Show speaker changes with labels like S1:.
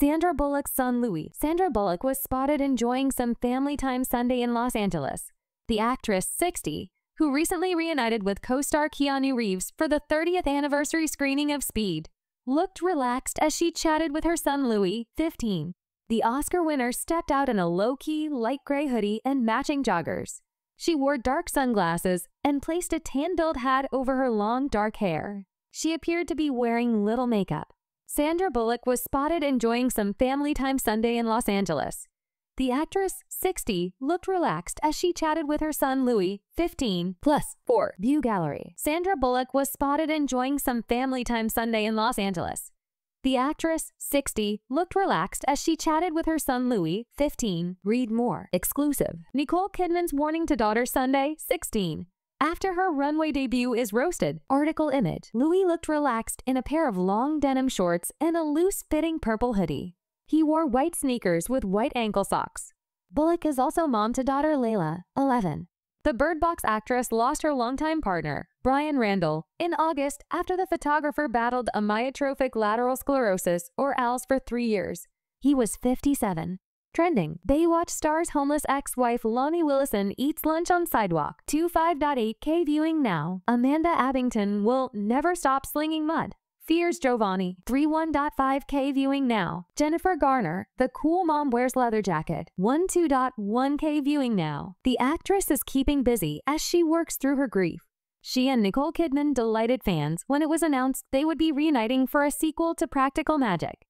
S1: Sandra Bullock's son Louis. Sandra Bullock was spotted enjoying some family time Sunday in Los Angeles. The actress, 60, who recently reunited with co-star Keanu Reeves for the 30th anniversary screening of Speed, looked relaxed as she chatted with her son Louis, 15. The Oscar winner stepped out in a low-key, light gray hoodie and matching joggers. She wore dark sunglasses and placed a tan-billed hat over her long, dark hair. She appeared to be wearing little makeup. Sandra Bullock was spotted enjoying some family time Sunday in Los Angeles. The actress, 60, looked relaxed as she chatted with her son Louis, 15, plus 4. View Gallery. Sandra Bullock was spotted enjoying some family time Sunday in Los Angeles. The actress, 60, looked relaxed as she chatted with her son Louis, 15. Read more. Exclusive. Nicole Kidman's warning to daughter Sunday, 16. After her runway debut is roasted. Article image. Louis looked relaxed in a pair of long denim shorts and a loose-fitting purple hoodie. He wore white sneakers with white ankle socks. Bullock is also mom to daughter Laila, 11. The Bird Box actress lost her longtime partner, Bryan Randall, in August after the photographer battled amyotrophic lateral sclerosis, or ALS, for three years. He was 57. Trending. Baywatch stars homeless ex-wife Loni Willison eats lunch on sidewalk. 25.8K viewing now. Amanda Abbington will never stop slinging mud. Fears Giovanni, 31.5K viewing now. Jennifer Garner, the cool mom wears leather jacket, 12.1K viewing now. The actress is keeping busy as she works through her grief. She and Nicole Kidman delighted fans when it was announced they would be reuniting for a sequel to Practical Magic.